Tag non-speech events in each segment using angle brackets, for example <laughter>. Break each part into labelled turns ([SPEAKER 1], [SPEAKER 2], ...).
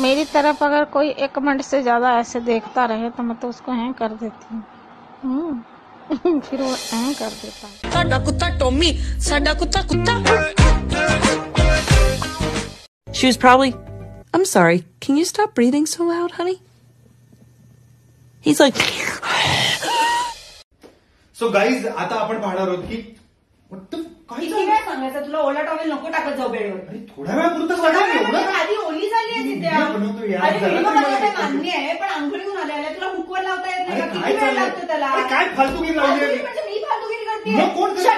[SPEAKER 1] मेरी तरफ़ अगर कोई एक मिनट से ज़्यादा ऐसे देखता रहे तो मैं तो उसको हैं कर देती हूँ। हम्म। <laughs> फिर वो हैं कर देता
[SPEAKER 2] साडा कुत्ता टॉमी साडा कुत्ता कुत्ता।
[SPEAKER 3] She was probably I'm sorry, can you stop breathing so loud, honey? He's like
[SPEAKER 4] So guys, आता आपण पाहणार आहोत की what the
[SPEAKER 5] किती? वेळ सांगायचं तुला ओला टॉवेल नको टाकत जाऊ बेडवर
[SPEAKER 4] अरे थोड्या वेळापुरतं
[SPEAKER 5] थोडा
[SPEAKER 4] सांगा
[SPEAKER 5] वेळ
[SPEAKER 4] एवढं
[SPEAKER 5] म्हणजे
[SPEAKER 4] काय?
[SPEAKER 5] आधी ओली झाली आहे तिथे
[SPEAKER 4] मी बनवतो यार,
[SPEAKER 5] अरे
[SPEAKER 4] जरा
[SPEAKER 5] व्हिडिओ
[SPEAKER 4] तरी मला
[SPEAKER 5] बनवते
[SPEAKER 4] ऐकू दे.
[SPEAKER 5] मान्य आहे पण आंघोळीहून आलेला तुला हुकवर लावता येत नाही
[SPEAKER 4] अरे
[SPEAKER 5] का? किती
[SPEAKER 4] काय
[SPEAKER 5] वेळ
[SPEAKER 4] चाललंय?
[SPEAKER 5] त्याला
[SPEAKER 4] अरे काय फालतूगिरी लावली आहे?
[SPEAKER 5] फालतूगिरी म्हणजे मी फालतूगिरी
[SPEAKER 4] मग कोण
[SPEAKER 5] करते
[SPEAKER 4] करतं?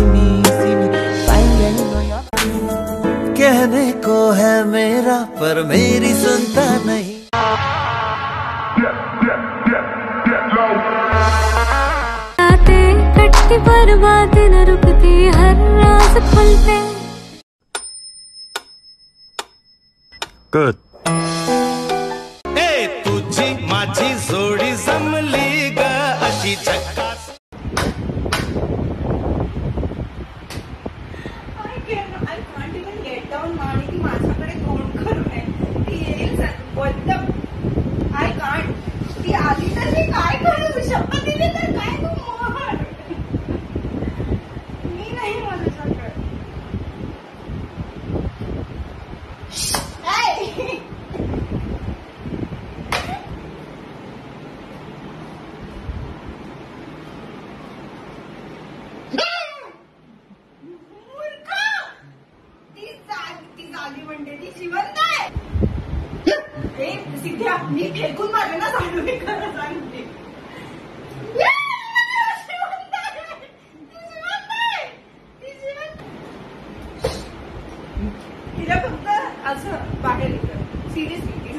[SPEAKER 6] पर मेरी सुनता नहीं।
[SPEAKER 7] आते कटती पर बात न रुकती हर राज खुलते
[SPEAKER 6] गुड ए तुझी माझी जोडी जमली ग अशी झक्कास
[SPEAKER 5] even get की माझ्याकडे तोंड करू नये आली म्हणते ती जिवंत आहे. सिद्ध्या मी फेकून मारे ना झाडू मी खरं सांगते तिला फक्त असं बाहेर सिरियसली ती